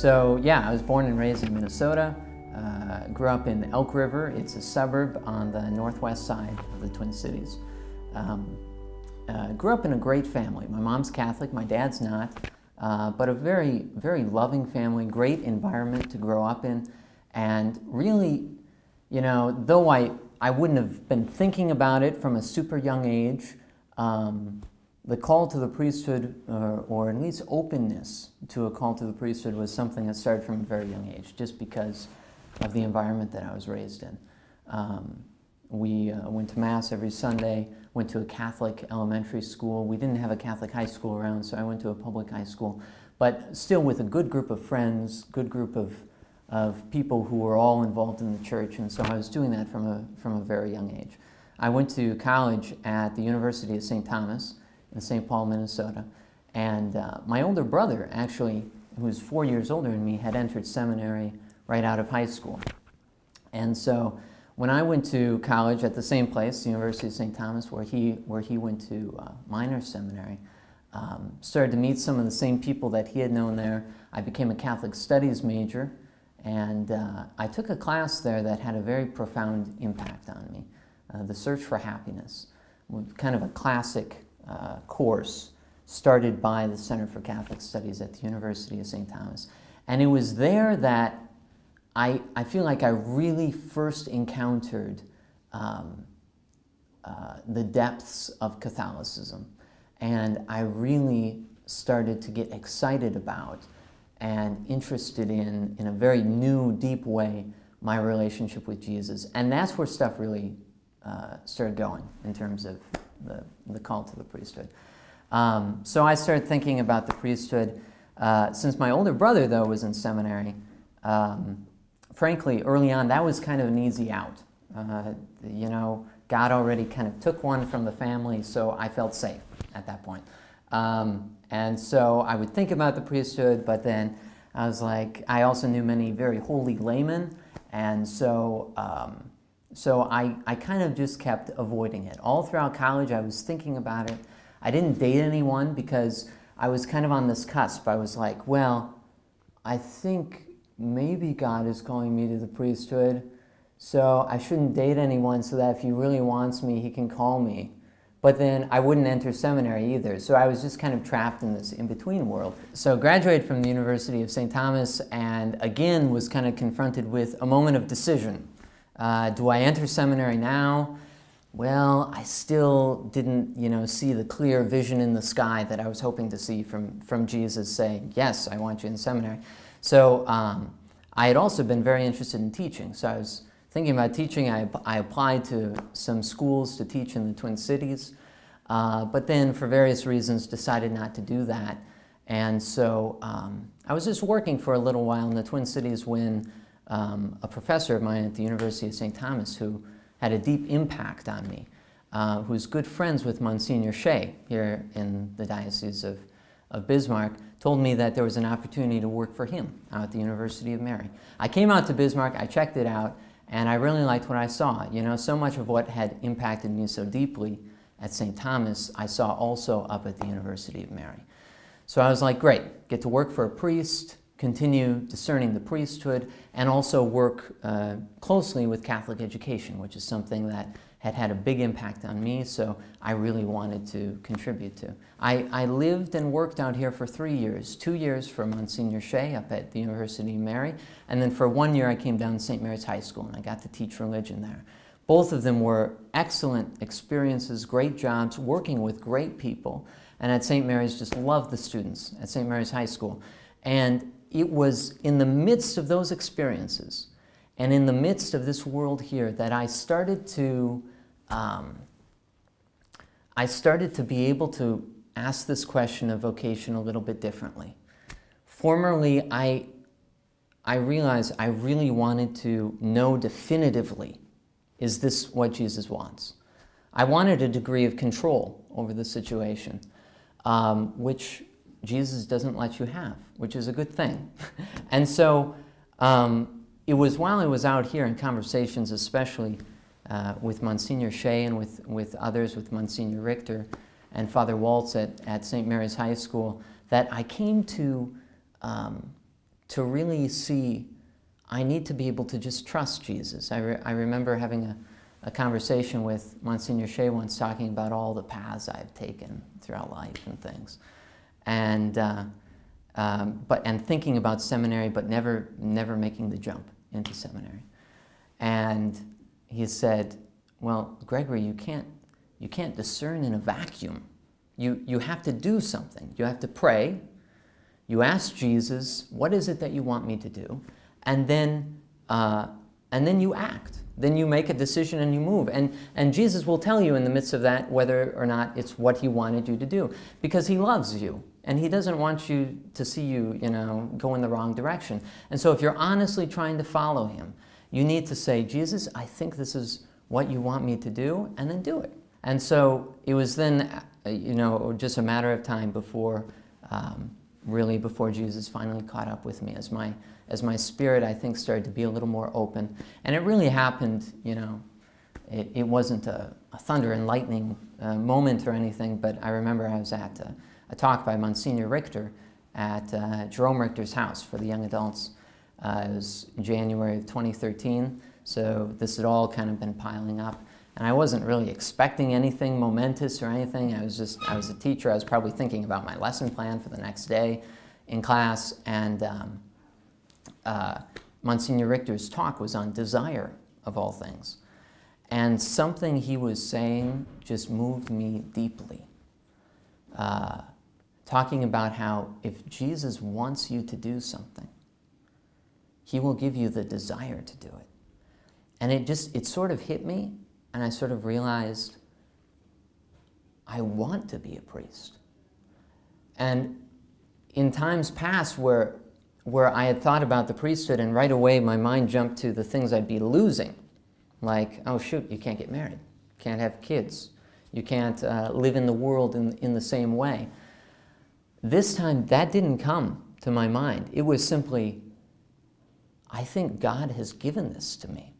So yeah, I was born and raised in Minnesota. Uh, grew up in Elk River. It's a suburb on the northwest side of the Twin Cities. Um, uh, grew up in a great family. My mom's Catholic, my dad's not, uh, but a very, very loving family, great environment to grow up in, and really, you know, though I, I wouldn't have been thinking about it from a super young age, um, the call to the priesthood, uh, or at least openness to a call to the priesthood, was something that started from a very young age, just because of the environment that I was raised in. Um, we uh, went to Mass every Sunday, went to a Catholic elementary school. We didn't have a Catholic high school around, so I went to a public high school, but still with a good group of friends, good group of, of people who were all involved in the church, and so I was doing that from a, from a very young age. I went to college at the University of St. Thomas in St. Paul, Minnesota, and uh, my older brother, actually, who was four years older than me, had entered seminary right out of high school. And so when I went to college at the same place, the University of St. Thomas, where he, where he went to uh, minor seminary, um, started to meet some of the same people that he had known there. I became a Catholic Studies major, and uh, I took a class there that had a very profound impact on me, uh, The Search for Happiness, kind of a classic uh, course started by the Center for Catholic Studies at the University of St. Thomas. And it was there that I, I feel like I really first encountered um, uh, the depths of Catholicism. And I really started to get excited about and interested in, in a very new, deep way, my relationship with Jesus. And that's where stuff really uh, started going in terms of the, the call to the priesthood. Um, so I started thinking about the priesthood. Uh, since my older brother, though, was in seminary, um, frankly, early on, that was kind of an easy out. Uh, you know, God already kind of took one from the family, so I felt safe at that point. Um, and so I would think about the priesthood, but then I was like, I also knew many very holy laymen, and so um, so I, I kind of just kept avoiding it. All throughout college, I was thinking about it. I didn't date anyone because I was kind of on this cusp. I was like, well, I think maybe God is calling me to the priesthood, so I shouldn't date anyone so that if he really wants me, he can call me. But then I wouldn't enter seminary either, so I was just kind of trapped in this in-between world. So graduated from the University of St. Thomas and again was kind of confronted with a moment of decision. Uh, do I enter seminary now? Well, I still didn't, you know, see the clear vision in the sky that I was hoping to see from, from Jesus saying, yes, I want you in seminary. So um, I had also been very interested in teaching. So I was thinking about teaching. I, I applied to some schools to teach in the Twin Cities, uh, but then for various reasons decided not to do that. And so um, I was just working for a little while in the Twin Cities when um, a professor of mine at the University of St. Thomas who had a deep impact on me, uh, who's good friends with Monsignor Shea here in the Diocese of, of Bismarck, told me that there was an opportunity to work for him out at the University of Mary. I came out to Bismarck, I checked it out, and I really liked what I saw. You know, so much of what had impacted me so deeply at St. Thomas, I saw also up at the University of Mary. So I was like, great, get to work for a priest, continue discerning the priesthood, and also work uh, closely with Catholic education, which is something that had had a big impact on me, so I really wanted to contribute to. I, I lived and worked out here for three years, two years for Monsignor Shea up at the University of Mary, and then for one year I came down to St. Mary's High School and I got to teach religion there. Both of them were excellent experiences, great jobs, working with great people, and at St. Mary's just loved the students at St. Mary's High School. And it was in the midst of those experiences and in the midst of this world here that I started to, um, I started to be able to ask this question of vocation a little bit differently. Formerly, I, I realized I really wanted to know definitively, is this what Jesus wants? I wanted a degree of control over the situation, um, which Jesus doesn't let you have, which is a good thing. and so um, it was while I was out here in conversations, especially uh, with Monsignor Shea and with, with others, with Monsignor Richter and Father Waltz at, at St. Mary's High School, that I came to, um, to really see I need to be able to just trust Jesus. I, re I remember having a, a conversation with Monsignor Shea once talking about all the paths I've taken throughout life and things. And, uh, um, but, and thinking about seminary, but never, never making the jump into seminary. And he said, well, Gregory, you can't, you can't discern in a vacuum. You, you have to do something. You have to pray. You ask Jesus, what is it that you want me to do? And then, uh, and then you act. Then you make a decision and you move. And, and Jesus will tell you in the midst of that whether or not it's what he wanted you to do. Because he loves you. And he doesn't want you to see you, you know, go in the wrong direction. And so if you're honestly trying to follow him, you need to say, Jesus, I think this is what you want me to do, and then do it. And so it was then, uh, you know, just a matter of time before, um, really before Jesus finally caught up with me as my, as my spirit, I think, started to be a little more open. And it really happened, you know, it, it wasn't a, a, thunder and lightning uh, moment or anything, but I remember I was at a, a talk by Monsignor Richter at uh, Jerome Richter's house for the young adults. Uh, it was January of 2013, so this had all kind of been piling up. And I wasn't really expecting anything momentous or anything. I was just, I was a teacher. I was probably thinking about my lesson plan for the next day in class. And um, uh, Monsignor Richter's talk was on desire, of all things. And something he was saying just moved me deeply. Uh, talking about how if Jesus wants you to do something, he will give you the desire to do it. And it just, it sort of hit me, and I sort of realized I want to be a priest. And in times past where, where I had thought about the priesthood, and right away my mind jumped to the things I'd be losing, like, oh shoot, you can't get married, can't have kids, you can't uh, live in the world in, in the same way. This time, that didn't come to my mind. It was simply, I think God has given this to me.